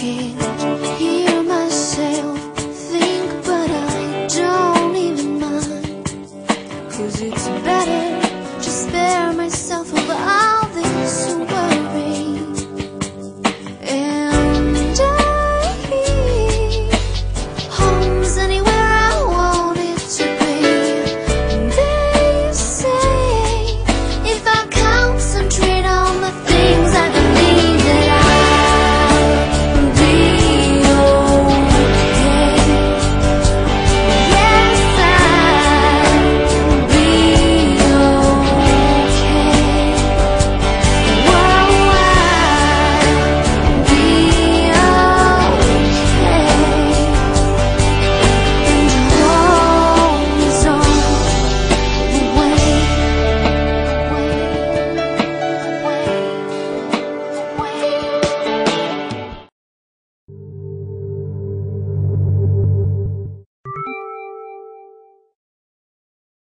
I